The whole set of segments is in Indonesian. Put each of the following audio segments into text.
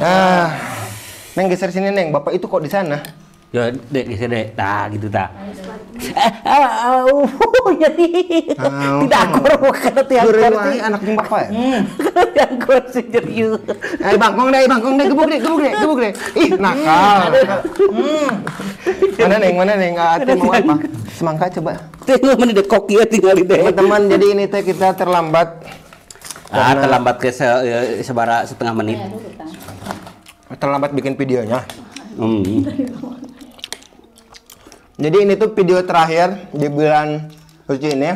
Ah, Neng geser sini Neng. Bapak itu kok di sana? Ya, dek, geser dek. Nah, gitu tak. Eh, ah, uh, jadi Ah, tidak akur karena tiang kursi. wae anaknya bapak ya? Karena tiang kursi jadi. Eh bangkong deh, bangkong deh, gebuk deh, gebuk deh, gebuk deh. Ih, nakal. Hmm. Mana Neng, mana Neng? Ah, Ati mau apa? Semangka coba. Tengok mana dek koki ya tinggal di dek. Teman-teman, jadi ini teh kita terlambat. Ah, terlambat ke se eh, sebara setengah menit. Terlambat bikin videonya. Hmm. Jadi ini tuh video terakhir di bulan suci ini.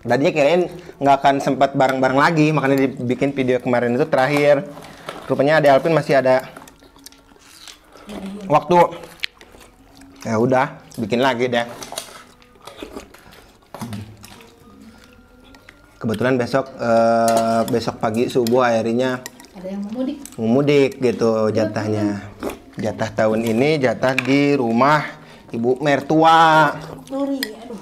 Tadinya kirain nggak akan sempat bareng-bareng lagi, makanya dibikin video kemarin itu terakhir. Rupanya ada Alvin masih ada waktu. Ya udah, bikin lagi deh. Kebetulan besok eh, besok pagi subuh akhirnya Ada yang mau mudik. mau mudik gitu jatahnya. Jatah tahun ini jatah di rumah ibu mertua. Sorry, aduh.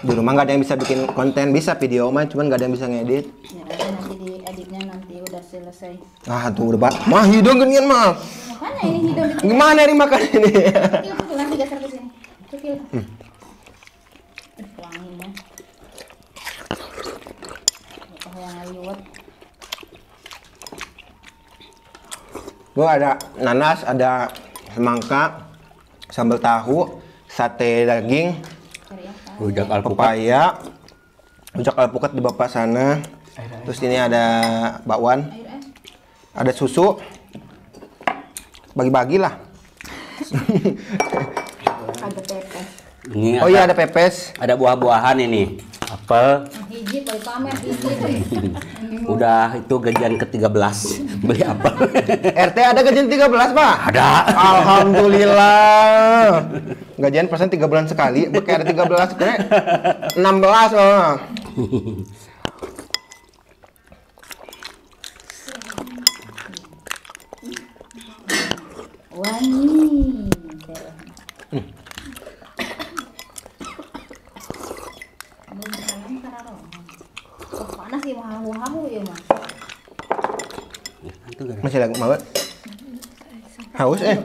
Di rumah nggak ada yang bisa bikin konten, bisa video mah, cuman nggak ada yang bisa ngedit. Ya, nanti di editnya nanti udah selesai. Ah tuh udah mah hidung genian mah. Makanya ini hidup di Gimana ini makan ini? kecil kecil. Kecil. Hmm. Aduh, wanginya. Oh, yang. Gua ada nanas, ada semangka, sambal tahu, sate daging? Rujak alpukat. pepaya, rujak alpukat di bapak sana. Terus ini ada bakwan, Air es. ada susu. Bagi-bagi lah. Ada pepes. Ini Oh iya ada pepes. ada buah-buahan ini. Apel. Pamer. Udah itu gajian ke-13 beli apel. RT ada gajian 13 pak? ada. Alhamdulillah. Gajian persen 3 bulan sekali, kayak ada 13 kayak 16 oh. Wangi. Belum salam karena roh. Oh, panas sih mah hamu ya mah. Itu kan. Masih lagi mau? Haus eh.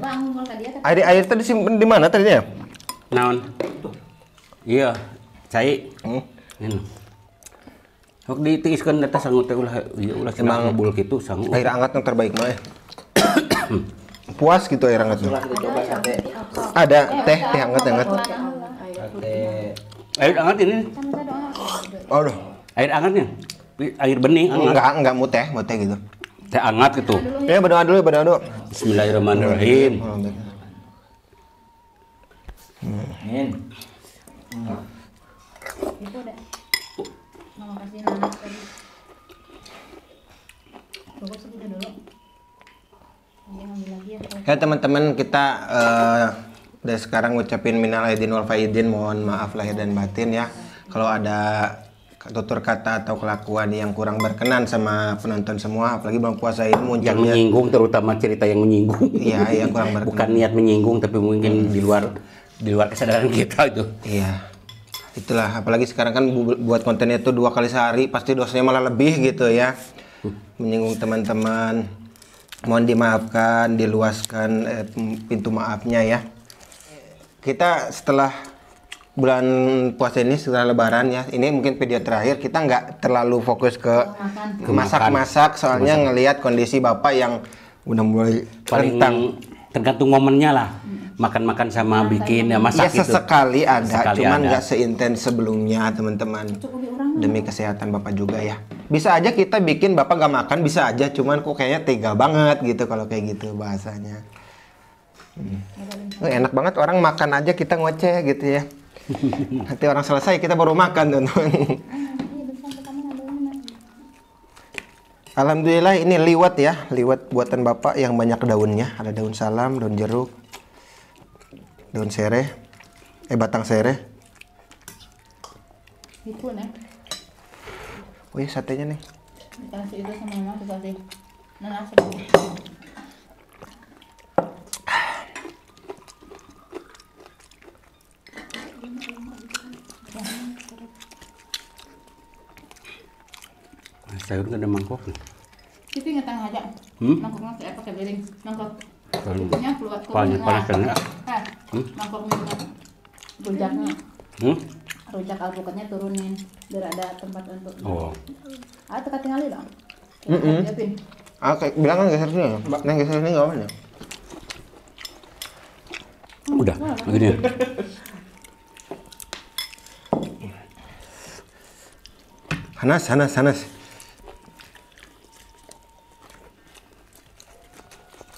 Air air tadi simpen di mana tadinya? Naon? Iya, cai. Hmm. Ini. Hok ditiiskeun data sangu teh ulah ieu ulah cenah ngebul kitu sangu. Air hangat yang terbaik mah. eh. Puas gitu air hangat. Ada teh teh hangat hangat. Air hangat ini. Aduh. Air hangatnya. Air bening hangat. Enggak enggak mau teh, mau teh gitu. Teh hangat gitu. Ya berdoa dulu, berdoa dulu. Bismillahirrahmanirrahim. Lagi ya. Teman-teman kita eh, dari sekarang ngucapin minal aidin wal faidin mohon maaf lahir dan batin ya kalau ada tutur kata atau kelakuan yang kurang berkenan sama penonton semua apalagi bulan puasa ini Yang munculnya menyinggung terutama cerita yang menyinggung. iya yang kurang berkenan. Bukan niat menyinggung tapi mungkin di luar di luar kesadaran kita itu. iya. Itulah apalagi sekarang kan bu- buat kontennya itu dua kali sehari pasti dosanya malah lebih gitu ya. Menyinggung teman-teman mohon dimaafkan diluaskan eh, pintu maafnya ya. Kita setelah bulan puasa ini setelah lebaran ya. Ini mungkin video terakhir kita nggak terlalu fokus ke ke masak-masak soalnya ngelihat kondisi bapak yang udah mulai Paling rentang. tergantung momennya lah. Makan-makan sama bikin ya masak ya gitu. sesekali ada Sesekali cuman nggak seintens sebelumnya teman-teman. Demi kesehatan bapak juga ya. Bisa aja kita bikin bapak nggak makan bisa aja. Cuman kok kayaknya tega banget gitu kalau kayak gitu bahasanya. Hmm. Oh, enak banget orang makan aja kita ngoceh gitu ya nanti orang selesai kita baru makan teman-teman Alhamdulillah ini liwat ya, liwat buatan bapak yang banyak daunnya. Ada daun salam, daun jeruk, daun sereh, eh batang sereh. Itu nih. Iya satenya nih. Dikasih itu sama mama dikasih nanas. Sayur nggak ada mangkoknya. Itu ingat tengah aja. Hmm? Mangkoknya kayak pakai piring. Mangkok. Itunya keluar ke Panas- panas kan, ya? Eh, Hmm? mangkoknya rujaknya. hmm? Rujak alpukatnya turunin biar ada tempat untuk. Oh, Ah, tekan tinggal dong. Mm-mm. Siapin. Ah, kayak bilang kan geser sini ya. Neng geser sini nggak apa ya? udah begini. Panas, panas, panas. Nah, minum.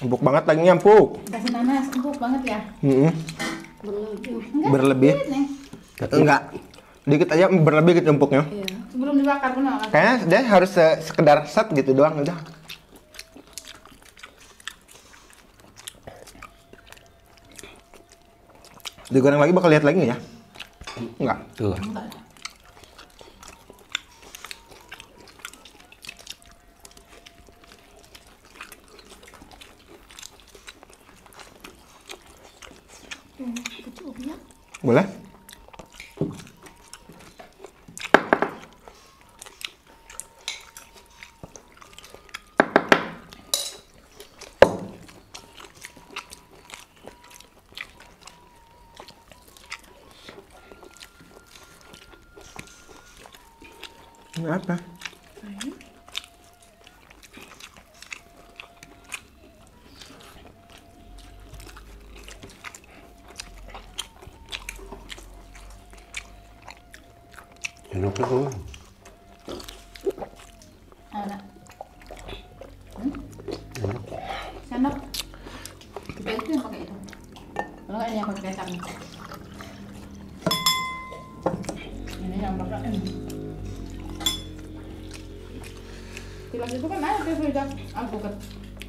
Empuk banget lagi empuk. Kasih nanas, empuk banget ya. Mm-mm. Enggak, Berlebih. Neng. Enggak. Dikit aja berlebih gitu empuknya. Iya. Sebelum dibakar pun Kayaknya dia harus se- sekedar set gitu doang udah. Digoreng lagi bakal lihat lagi nggak ya? Enggak. Tuh. Enggak. Boleh? Ini apa? Enak tuh. Enak. Tilas itu kan ada tuh rujak alpukat.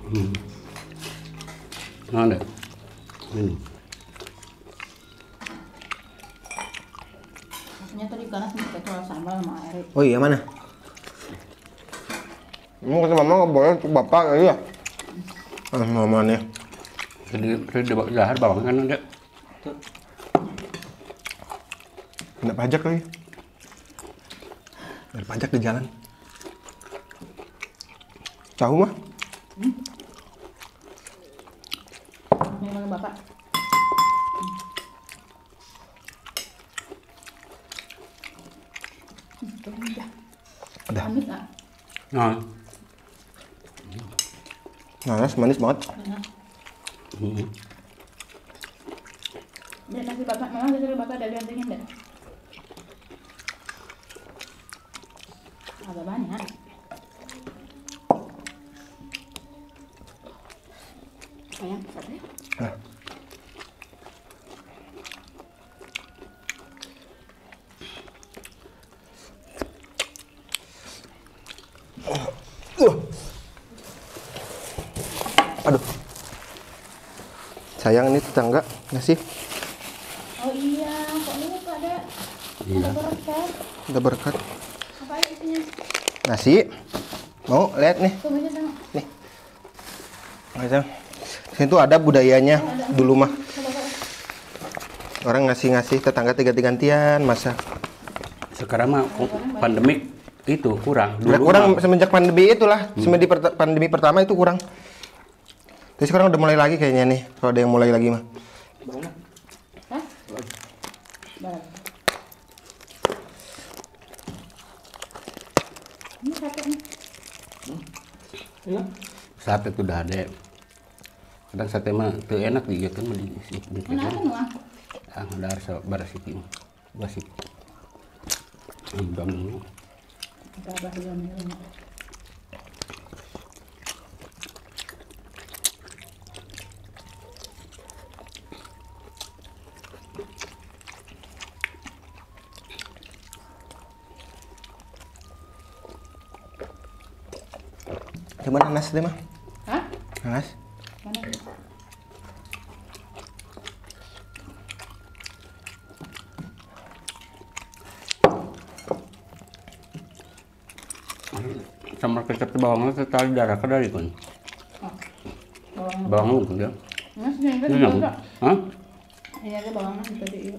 Hmm. Ada. Ini. Maksudnya tadi karena pakai sambal sama air. Oh iya mana? Mau kata mama nggak boleh untuk bapak ya? Ah, mama nih. Jadi saya di dahar bawang kan ada. Kena pajak lagi. Bayar pajak di jalan. Tahu mah? Ini mana bapak? Hmm, udah. Udah. Manis ah. Nah. Nanas manis banget. Hmm. Bapak, memang ada yang dingin deh. Agak banyak. Sayang, ya. Nah. Uh. Aduh. Sayang ini tetangga ngasih Oh iya, kok ini kok ada Iya. ada berkat. udah berkat Apa ya isinya? nasi. Mau lihat nih. Nih. Macam sini tuh ada budayanya dulu mah. Orang ngasih-ngasih tetangga tiga-tigantian masa. Sekarang mah pandemik itu kurang. Udah Dulu kurang mah- semenjak pandemi itulah. Semenjak per- pandemi pertama itu kurang. Terus sekarang udah mulai lagi kayaknya nih. Kalau ada yang mulai lagi mah. Ini sate itu udah ada. Kadang sate mah tuh enak juga kan mah di di- Kenapa nuang? Ah, udah harus barasiti. Basik. Ambang. Kita bahas dulu nih. Coba nanas deh mah. Hah? Nanas. Mana? Sama kecap bawangnya tetap darah ke dari kan. Bawang ya. Ini kan? Hah? Ini ada bawangnya tadi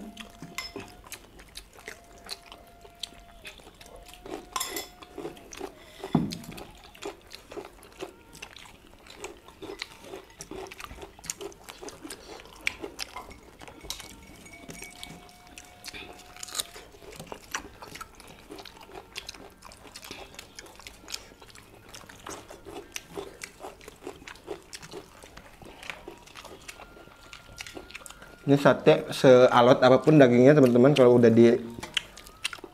Ini sate sealot apa pun dagingnya teman-teman kalau udah di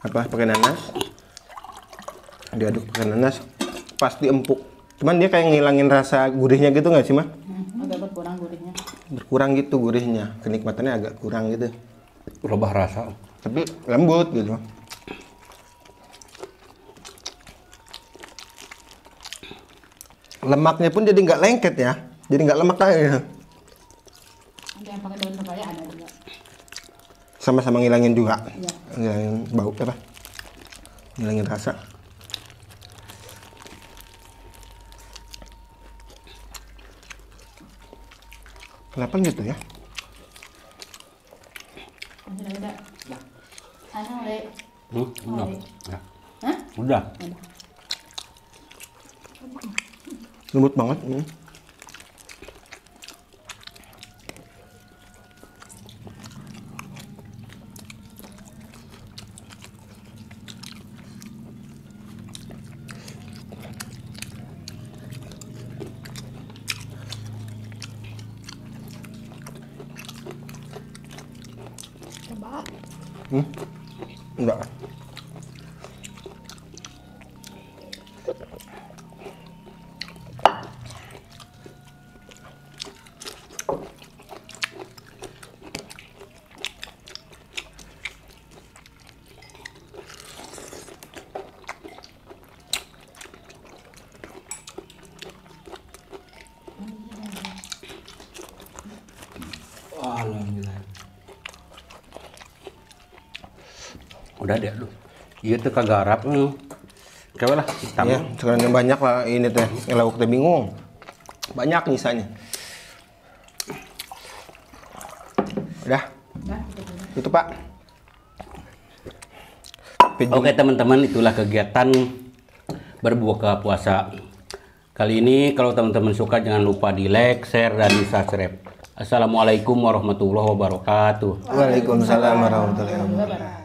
apa pakai nanas diaduk pakai nanas pasti empuk. Cuman dia kayak ngilangin rasa gurihnya gitu nggak sih mah? Hmm, agak berkurang gurihnya. Berkurang gitu gurihnya, kenikmatannya agak kurang gitu. Robah rasa. Tapi lembut gitu. Lemaknya pun jadi nggak lengket ya, jadi nggak lemak lagi. Yang pakai daun pepaya ada juga. Sama-sama ngilangin juga, Iya. ngilangin bau apa? Ngilangin rasa. Kenapa gitu ya? Hmm, udah. Ya. Hah? Udah. Udah. Lembut banget. hmm. Hmm? Enggak. Alhamdulillah. Udah deh lu. Iya tuh kagarap. Hmm. Kayak lah hitam. Ya, sekarang yang banyak lah ini teh. Ngelawak teh bingung. Banyak nyisanya. Udah, Udah, itu Pak. Pijing. Oke teman-teman itulah kegiatan berbuka puasa. Kali ini kalau teman-teman suka jangan lupa di like, share, dan di subscribe. Assalamualaikum warahmatullahi wabarakatuh. Waalaikumsalam warahmatullahi wabarakatuh.